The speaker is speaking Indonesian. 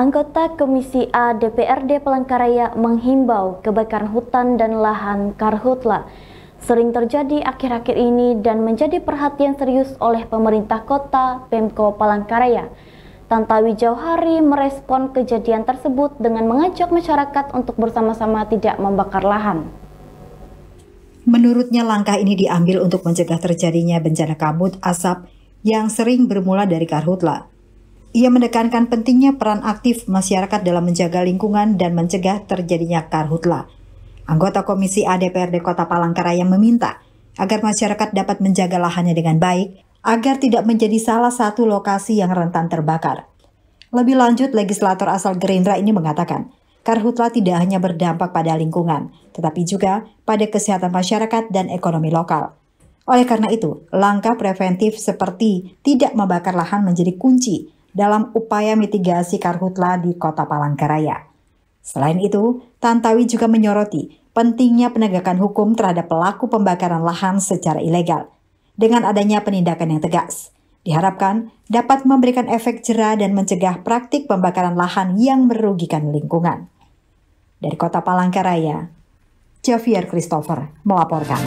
Anggota Komisi A DPRD Palangkaraya menghimbau kebakaran hutan dan lahan karhutla sering terjadi akhir-akhir ini dan menjadi perhatian serius oleh pemerintah kota Pemko Palangkaraya. Tantawi Jauhari merespon kejadian tersebut dengan mengajak masyarakat untuk bersama-sama tidak membakar lahan. Menurutnya langkah ini diambil untuk mencegah terjadinya bencana kabut asap yang sering bermula dari karhutla. Ia menekankan pentingnya peran aktif masyarakat dalam menjaga lingkungan dan mencegah terjadinya karhutla. Anggota Komisi ADPRD Kota Palangkaraya meminta agar masyarakat dapat menjaga lahannya dengan baik agar tidak menjadi salah satu lokasi yang rentan terbakar. Lebih lanjut, legislator asal Gerindra ini mengatakan, karhutla tidak hanya berdampak pada lingkungan, tetapi juga pada kesehatan masyarakat dan ekonomi lokal. Oleh karena itu, langkah preventif seperti tidak membakar lahan menjadi kunci dalam upaya mitigasi karhutla di kota Palangkaraya. Selain itu, Tantawi juga menyoroti pentingnya penegakan hukum terhadap pelaku pembakaran lahan secara ilegal. Dengan adanya penindakan yang tegas, diharapkan dapat memberikan efek jerah dan mencegah praktik pembakaran lahan yang merugikan lingkungan. Dari kota Palangkaraya, Javier Christopher melaporkan.